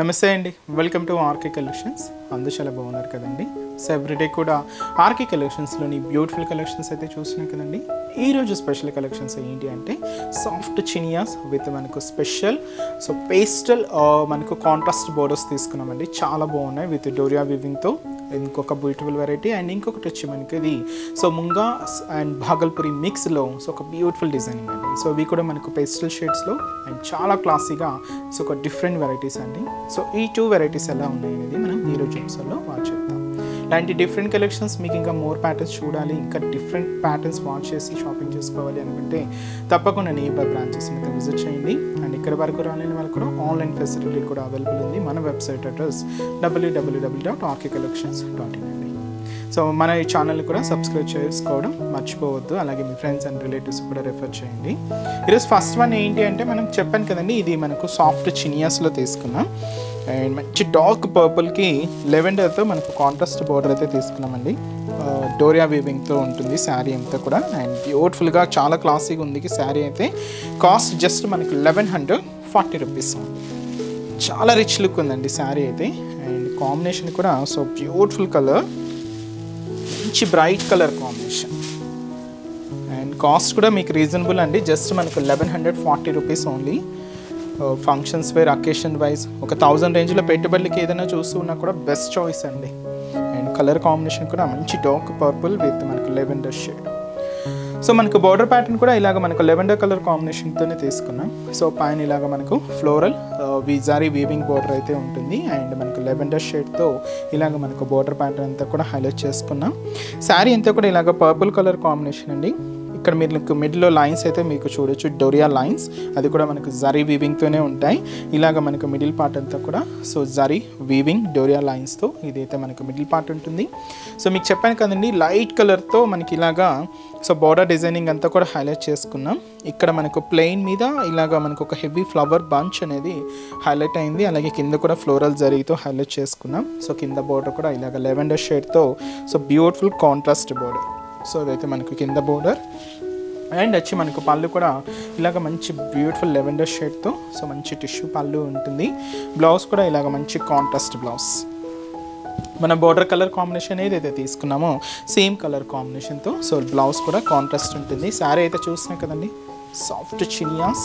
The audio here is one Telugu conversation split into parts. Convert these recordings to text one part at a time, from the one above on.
నమస్తే అండి. వెల్కమ్ టు ఆర్కే కలెక్షన్స్ అందరూ చాలా బాగున్నారు కదండి. సో ఎవ్రీడే కూడా ఆర్కే కలెక్షన్స్లోని బ్యూటిఫుల్ కలెక్షన్స్ అయితే చూస్తున్నాం కదండి. ఈరోజు స్పెషల్ కలెక్షన్స్ ఏంటి అంటే సాఫ్ట్ చినియాస్ విత్ మనకు స్పెషల్ సో పేస్టల్ మనకు కాంట్రాస్ట్ బోర్డర్స్ తీసుకున్నామండి. చాలా బాగున్నాయి విత్ డోరియా వివింగ్తో ఇంకొక బ్యూటిఫుల్ వెరైటీ అండ్ ఇంకొకటి వచ్చి మనకి ఇది సో ముంగా అండ్ భాగల్పురి మిక్స్లో సో ఒక బ్యూటిఫుల్ డిజైనింగ్ అండి. సో ఇవి కూడా మనకు పేస్టల్ షేడ్స్లో అండ్ చాలా క్లాసీగా సో ఒక డిఫరెంట్ వెరైటీస్ అండి. సో ఈ టూ వెరైటీస్ ఎలా ఉన్నాయి అనేది మనం ఈరోజు ఎపిసోడ్లో వాచ్ చేద్దాం ఇలాంటి డిఫరెంట్ కలెక్షన్స్ మీకు ఇంకా మోర్ ప్యాటర్న్స్ చూడాలి ఇంకా డిఫరెంట్ ప్యాటర్న్స్ వాచ్ చేసి షాపింగ్ చేసుకోవాలి అనుకుంటే తప్పకుండా నియర్ బ్రాంచెస్ మీద విజిట్ చేయండి. అండ్ ఇక్కడ వరకు రాలేని వాళ్ళు కూడా ఆన్లైన్ ఫెసిలిటీ కూడా అవైలబుల్ ఉంది. మన website address W W W dot RK collections dot in అండి. సో మన ఈ ఛానల్ కూడా సబ్స్క్రైబ్ చేసుకోవడం మర్చిపోవద్దు. అలాగే మీ ఫ్రెండ్స్ అండ్ రిలేటివ్స్ కూడా రెఫర్ చేయండి. ఈరోజు ఫస్ట్ వన్ ఏంటి అంటే మనం చెప్పాను కదండి ఇది మనకు సాఫ్ట్ చినియాస్లో తీసుకున్నాం. అండ్ మంచి డార్క్ పర్పుల్కి లెవెండర్తో మనకు కాంట్రాస్ట్ బార్డర్ అయితే తీసుకున్నామండి. డోరియా వీవింగ్తో ఉంటుంది శారీ అంతా కూడా. అండ్ బ్యూటిఫుల్గా చాలా క్లాసీగా ఉంది శారీ అయితే. కాస్ట్ జస్ట్ మనకు లెవెన్ హండ్రెడ్ ఫార్టీ రూపీస్ చాలా రిచ్ లుక్ ఉందండి శారీ అయితే. అండ్ కాంబినేషన్ కూడా సో బ్యూటిఫుల్ కలర్ మంచి bright colour combination and cost కూడా మీకు రీజనబుల్ అండి. జస్ట్ మనకు eleven hundred forty rupees only functions wear occasion wise ఒక థౌజండ్ రేంజ్లో పెట్టుబడులకి ఏదైనా చూస్తూ ఉన్నా కూడా బెస్ట్ చాయిస్ అండి. అండ్ కలర్ కాంబినేషన్ కూడా మంచి డార్క్ పర్పుల్ విత్ మనకు లెవెండర్ షేడ్ సో మనకు బార్డర్ ప్యాటర్న్ కూడా ఇలాగ మనకు లెవెండర్ కలర్ కాంబినేషన్తోనే తీసుకున్నాం. సో పైన ఇలాగ మనకు ఫ్లోరల్ విజారీ వీవింగ్ బార్డర్ అయితే ఉంటుంది. అండ్ మనకు లెవెండర్ షేడ్తో ఇలాగ మనకు బార్డర్ ప్యాటర్న్ అంతా కూడా హైలైట్ చేసుకున్నాం. శారీ అంతా కూడా ఇలాగ పర్పుల్ కలర్ కాంబినేషన్ అండి. ఇక్కడ మీకు మిడిల్లో లైన్స్ అయితే మీకు చూడొచ్చు డోరియా లైన్స్ అది కూడా మనకు జరీ వీవింగ్తోనే ఉంటాయి. ఇలాగ మనకు మిడిల్ పార్ట్ అంతా కూడా సో జరీ వీవింగ్ డోరియా లైన్స్తో ఇదైతే మనకు మిడిల్ పార్ట్ ఉంటుంది. సో మీకు చెప్పాను కదండి లైట్ కలర్తో మనకి ఇలాగా సో బార్డర్ డిజైనింగ్ అంతా కూడా హైలైట్ చేసుకున్నాం. ఇక్కడ మనకు ప్లెయిన్ మీద ఇలాగ మనకు ఒక హెవీ ఫ్లవర్ బంచ్ అనేది హైలైట్ అయింది. అలాగే కింద కూడా ఫ్లోరల్ జరీతో హైలైట్ చేసుకున్నాం. సో కింద బార్డర్ కూడా ఇలాగ lavender షేడ్తో so beautiful contrast border so అదైతే మనకు కింద బోర్డర్ అండ్ వచ్చి మనకు పళ్ళు కూడా ఇలాగ మంచి బ్యూటిఫుల్ లెవెండర్ షేడ్తో సో మంచి టిష్యూ పళ్ళు ఉంటుంది. బ్లౌజ్ కూడా ఇలాగ మంచి కాంట్రాస్ట్ బ్లౌజ్ మన బోర్డర్ కలర్ కాంబినేషన్ ఏదైతే తీసుకున్నామో సేమ్ కలర్ కాంబినేషన్తో సో బ్లౌజ్ కూడా కాంట్రాస్ట్ ఉంటుంది. శారీ అయితే చూస్తున్నాం కదండి? సాఫ్ట్ చినియాస్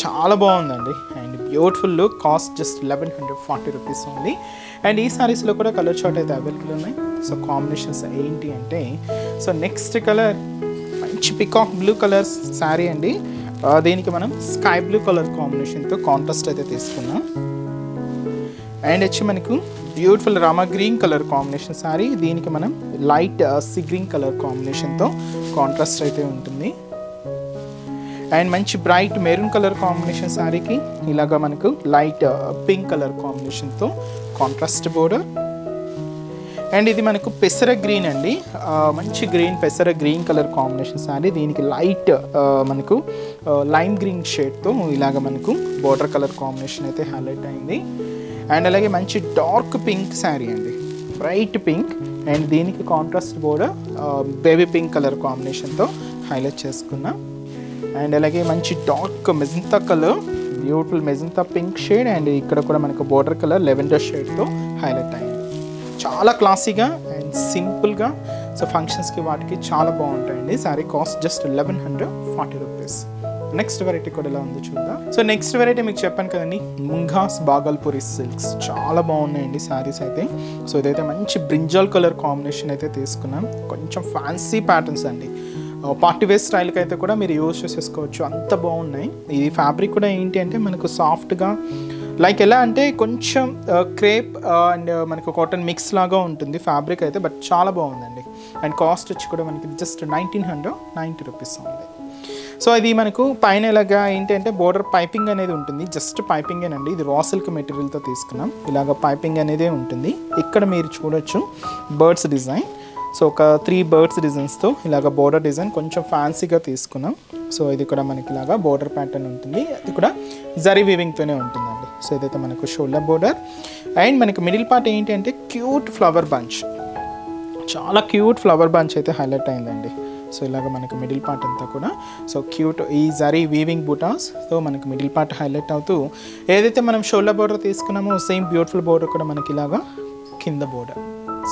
చాలా బాగుందండి. And beautiful look cost just eleven hundred forty rupees ఉంది అండ్ ఈ సారీస్లో కూడా కలర్ చార్ట్ అయితే అవైలబుల్ ఉన్నాయి. సో కాంబినేషన్స్ ఏంటి అంటే so next colour rich peacock blue colour saree అండి. దీనికి మనం స్కై బ్లూ కలర్ కాంబినేషన్తో కాంట్రాస్ట్ అయితే తీసుకున్నాం. అండ్ వచ్చి మనకు beautiful Rama green colour combination saree. దీనికి మనం లైట్ సి గ్రీన్ కలర్ కాంబినేషన్తో కాంట్రాస్ట్ అయితే ఉంటుంది. అండ్ మంచి బ్రైట్ మెరూన్ కలర్ కాంబినేషన్ శారీకి ఇలాగా మనకు లైట్ పింక్ కలర్ కాంబినేషన్తో కాంట్రాస్ట్ బోర్డర్. అండ్ ఇది మనకు పెసర గ్రీన్ అండి. మంచి గ్రీన్ పెసర గ్రీన్ కలర్ కాంబినేషన్ శారీ దీనికి లైట్ మనకు లైమ్ గ్రీన్ షేడ్తో ఇలాగ మనకు బార్డర్ కలర్ కాంబినేషన్ అయితే హైలైట్ అయింది. అండ్ అలాగే మంచి డార్క్ పింక్ శారీ అండి. బ్రైట్ పింక్ అండ్ దీనికి కాంట్రాస్ట్ కూడా బేబీ పింక్ కలర్ కాంబినేషన్తో హైలైట్ చేసుకున్నా. అండ్ అలాగే మంచి dark magenta colour beautiful magenta pink shade and ఇక్కడ కూడా మనకు బోర్డర్ కలర్ లెవెండర్ షేడ్తో హైలైట్ అయింది. చాలా క్లాసీగా అండ్ సింపుల్గా సో ఫంక్షన్స్కి వాటికి చాలా బాగుంటాయండి. Saree cost just eleven hundred forty rupees next variety కూడా ఎలా ఉందో చూద్దాం. సో నెక్స్ట్ వెరైటీ మీకు చెప్పాను కదండి. ముంఘాస్ బాగల్పూరి సిల్క్స్ చాలా బాగున్నాయండి శారీస్ అయితే. సో ఇదైతే మంచి బ్రింజాల్ కలర్ కాంబినేషన్ అయితే తీసుకున్నాం. కొంచెం ఫ్యాన్సీ ప్యాటర్న్స్ అండి. పార్టీ వేర్ స్టైల్కి అయితే కూడా మీరు యూజ్ చేసేసుకోవచ్చు. అంత బాగున్నాయి. ఈ ఫ్యాబ్రిక్ కూడా ఏంటి అంటే మనకు సాఫ్ట్గా లైక్ ఎలా అంటే కొంచెం uh, crepe and uh, uh, మనకు కాటన్ మిక్స్ లాగా ఉంటుంది ఫ్యాబ్రిక్ అయితే బట్ చాలా బాగుందండి. అండ్ కాస్ట్ వచ్చి కూడా మనకి just nineteen hundred ninety rupees ఉంది సో ఇది మనకు పైన ఎలాగా ఏంటంటే బోర్డర్ పైపింగ్ అనేది ఉంటుంది. జస్ట్ పైపింగేనండి ఇది రా సిల్క్ మెటీరియల్తో తీసుకున్నాం. ఇలాగ పైపింగ్ అనేదే ఉంటుంది. ఇక్కడ మీరు చూడొచ్చు బర్డ్స్ డిజైన్ సో ఒక త్రీ బర్డ్స్ డిజైన్స్తో ఇలాగ బోర్డర్ డిజైన్ కొంచెం ఫ్యాన్సీగా తీసుకున్నాం. సో ఇది కూడా మనకి ఇలాగా బోర్డర్ ప్యాటర్న్ ఉంటుంది. అది కూడా జరీ వీవింగ్తోనే ఉంటుంది. సో ఇదైతే మనకు షోల్డర్ బోర్డర్. అండ్ మనకి మిడిల్ పార్ట్ ఏంటి అంటే క్యూట్ ఫ్లవర్ బంచ్. చాలా క్యూట్ ఫ్లవర్ బంచ్ అయితే హైలైట్ అయిందండి. సో ఇలాగ మనకు మిడిల్ పార్ట్ అంతా కూడా. సో క్యూట్ ఈ జరీ వీవింగ్ బూటాస్. సో మనకు మిడిల్ పార్ట్ హైలైట్ అవుతూ ఏదైతే మనం షోల్డర్ బోర్డర్ తీసుకున్నామో సేమ్ బ్యూటిఫుల్ బోర్డర్ కూడా మనకి ఇలాగా కింద బోర్డర్.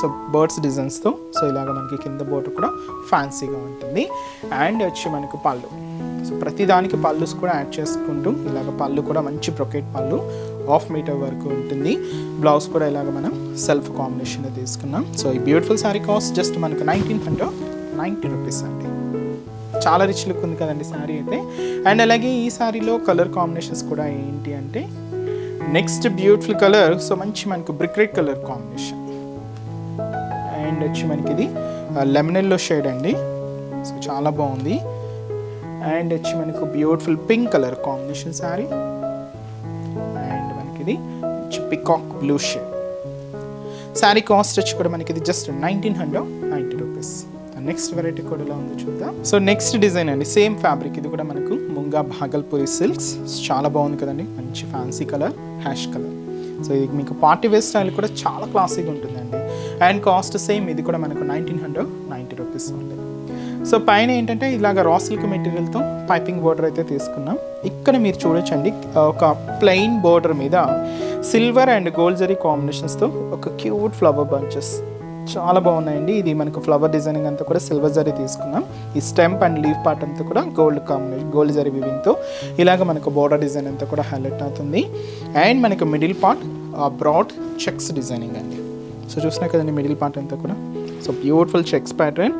సో బర్డ్స్ డిజైన్స్తో సో ఇలాగ మనకి కింద బోర్డర్ కూడా ఫ్యాన్సీగా ఉంటుంది. అండ్ వచ్చి మనకు పళ్ళు. సో ప్రతిదానికి పళ్ళుస్ కూడా యాడ్ చేసుకుంటూ ఇలాగ పళ్ళు కూడా మంచి ప్రొకెట్ పళ్ళు హాఫ్ మీటర్ వరకు ఉంటుంది. బ్లౌజ్ కూడా ఇలాగ మనం సెల్ఫ్ కాంబినేషన్లో తీసుకున్నాం. సో ఈ బ్యూటిఫుల్ శారీ కాస్ట్ జస్ట్ మనకు నైన్టీన్ హండ్రెడ్ నైంటీ రూపీస్ అండి. చాలా రిచ్ లుక్ ఉంది కదండి శారీ అయితే. అండ్ అలాగే ఈ శారీలో కలర్ కాంబినేషన్స్ కూడా ఏంటి అంటే నెక్స్ట్ బ్యూటిఫుల్ కలర్ సో మంచి మనకు brick red colour combination and వచ్చి మనకి ఇది లెమనెల్లో షేడ్ అండి. సో చాలా బాగుంది. అండ్ వచ్చి మనకు beautiful pink colour combination saree. And మనకి ఇది మంచి peacock blue shade. Saree cost వచ్చి కూడా మనకి ఇది just nineteen hundred ninety rupees. Next variety కూడా ఎలా ఉందో చూద్దాం. సో నెక్స్ట్ డిజైన్ అండి. Same fabric. ఇది కూడా మనకు ముంగా భాగల్పూరి సిల్క్స్. చాలా బాగుంది కదండి. మంచి fancy colour ash colour. So ఇది మీకు పార్టీ వేర్ స్టైల్ కూడా చాలా క్లాసీగా ఉంటుందండి. అండ్ కాస్ట్ సేమ్ ఇది కూడా మనకు నైన్టీన్ హండ్రెడ్ నైంటీ రూపీస్ ఉంది. సో పైన ఏంటంటే ఇలాగ రా సిల్క్ మెటీరియల్తో పైపింగ్ బోర్డర్ అయితే తీసుకున్నాం. ఇక్కడ మీరు చూడొచ్చండి ఒక ప్లెయిన్ బోర్డర్ మీద సిల్వర్ అండ్ గోల్డ్ జరీ కాంబినేషన్స్తో ఒక క్యూట్ ఫ్లవర్ బంచెస్ చాలా బాగున్నాయండి. ఇది మనకు ఫ్లవర్ డిజైనింగ్ అంతా కూడా సిల్వర్ జరీ తీసుకున్నాం. ఈ స్టెంప్ అండ్ లీవ్ పార్ట్ అంతా కూడా గోల్డ్ కాంబినేషన్ గోల్డ్ జరీ వివింగ్తో ఇలాగ మనకు బోర్డర్ డిజైన్ అంతా కూడా హైలైట్ అవుతుంది. అండ్ మనకు middle part broad checks designing అండి. సో చూసినా కదండి మిడిల్ పార్ట్ అంతా కూడా. So beautiful checks pattern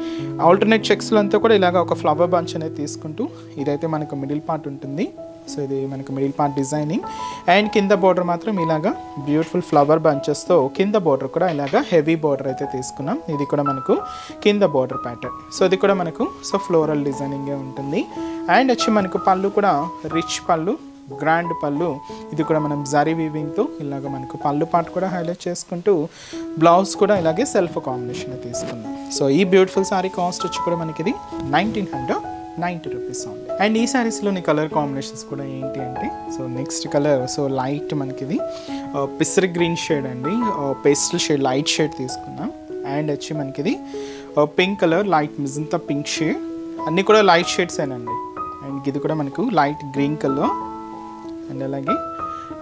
alternate చెక్స్లో అంతా కూడా ఇలాగ ఒక ఫ్లవర్ బంచ్ అనేది తీసుకుంటూ ఇదైతే మనకు మిడిల్ పార్ట్ ఉంటుంది. సో ఇది మనకు మిడిల్ పార్ట్ డిజైనింగ్ అండ్ కింద బార్డర్ మాత్రం ఇలాగా బ్యూటిఫుల్ ఫ్లవర్ బంచెస్తో కింద బార్డర్ కూడా ఇలాగా హెవీ బార్డర్ అయితే తీసుకున్నాం. ఇది కూడా మనకు కింద బార్డర్ ప్యాటర్న్ సో ఇది కూడా మనకు సో ఫ్లోరల్ డిజైనింగే ఉంటుంది. అండ్ వచ్చి మనకు పళ్ళు కూడా రిచ్ పళ్ళు గ్రాండ్ పళ్ళు. ఇది కూడా మనం జరీ వీవింగ్తో ఇలాగ మనకు పళ్ళు పాటు కూడా హైలైట్ చేసుకుంటూ బ్లౌజ్ కూడా ఇలాగే సెల్ఫ్ కాంబినేషన్ తీసుకుందాం. సో ఈ బ్యూటిఫుల్ సారీ కాస్ట్ వచ్చి కూడా మనకి ఇది నైన్టీన్ హండ్రెడ్ నైంటీ రూపీస్ ఉంది అండ్ ఈ శారీస్లోని కలర్ కాంబినేషన్స్ కూడా ఏంటి అంటే so next colour so light మనకి ఇది పిసర్ గ్రీన్ షేడ్ అండి. పేస్టల్ షేడ్ లైట్ షేడ్ తీసుకున్నాం అండ్ వచ్చి మనకి ఇది pink colour light magenta pink shade అన్నీ కూడా లైట్ షేడ్స్ ఏనండి. అండ్ ఇది కూడా మనకు లైట్ గ్రీన్ కలర్ అండ్ అలాగే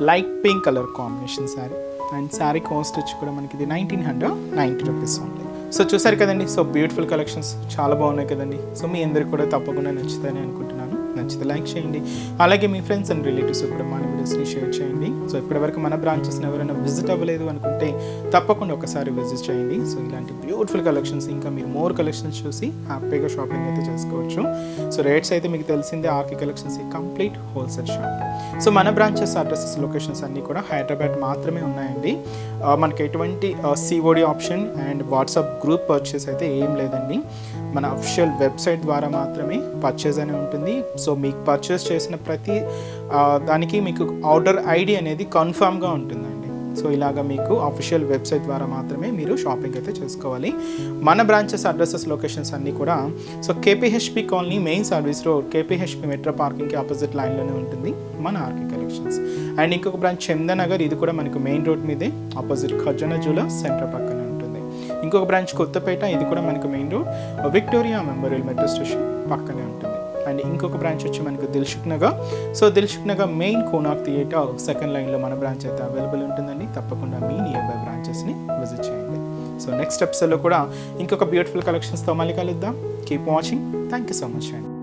light pink colour combination sari. And sari cost వచ్చి కూడా మనకి ఇది నైన్టీన్ హండ్రెడ్ నైంటీ రూపీస్ ఉంది సో చూసారు కదండి సో బ్యూటిఫుల్ కలెక్షన్స్ చాలా బాగున్నాయి కదండి. సో మీ అందరికి కూడా తప్పకుండా నచ్చుతాయని అనుకుంటున్నాను. నచ్చితే లైక్ చేయండి. అలాగే మీ ఫ్రెండ్స్ అండ్ రిలేటివ్స్ కూడా మన వీడియోస్ని షేర్ చేయండి. సో ఇప్పటివరకు మన బ్రాంచెస్ని ఎవరైనా విజిట్ అవ్వలేదు అనుకుంటే తప్పకుండా ఒకసారి విజిట్ చేయండి. సో ఇలాంటి బ్యూటిఫుల్ కలెక్షన్స్ ఇంకా మీరు మోర్ కలెక్షన్స్ చూసి హ్యాపీగా షాపింగ్ అయితే చేసుకోవచ్చు. సో రేట్స్ అయితే మీకు తెలిసిందే RK collections complete wholesale shop. So మన బ్రాంచెస్ అడ్రసెస్ లొకేషన్స్ అన్నీ కూడా హైదరాబాద్ మాత్రమే ఉన్నాయండి. మనకి ఎటువంటి COD option and WhatsApp group purchase అయితే ఏం లేదండి. మన అఫిషియల్ వెబ్సైట్ ద్వారా మాత్రమే పర్చేస్ అనే ఉంటుంది. సో మీకు పర్చేస్ చేసిన ప్రతి దానికి మీకు ఆర్డర్ ఐడి అనేది కన్ఫామ్గా ఉంటుందండి. సో ఇలాగ మీకు అఫీషియల్ వెబ్సైట్ ద్వారా మాత్రమే మీరు షాపింగ్ అయితే చేసుకోవాలి. మన బ్రాంచెస్ అడ్రసెస్ లొకేషన్స్ అన్నీ కూడా so KPHB colony main service road KPHB metro పార్కింగ్కి opposite లైన్లోనే ఉంటుంది మన ఆర్కే కలెక్షన్స్ అండ్ ఇంకొక బ్రాంచ్ చందనగర్ ఇది కూడా మనకు మెయిన్ రోడ్ మీదే ఆపోజిట్ ఖజానా జూలా సెంటర్ పక్కనే ఉంటుంది. ఇంకొక బ్రాంచ్ కొత్తపేట ఇది కూడా మనకు main road Victoria Memorial metro station పక్కనే ఉంటుంది. అండ్ ఇంకొక బ్రాంచ్ వచ్చి మనకు Dilsukhnagar so Dilsukhnagar main Konark theatre second లైన్లో మన బ్రాంచ్ అయితే అవైలబుల్ ఉంటుందండి. తప్పకుండా మీ నియర్ బై బ్రాంచెస్ని విజిట్ చేయండి. సో నెక్స్ట్ ఎపిసోడ్లో కూడా ఇంకొక బ్యూటిఫుల్ కలెక్షన్స్తో మళ్ళీ కలుద్దాం. Keep watching thank you so much అండి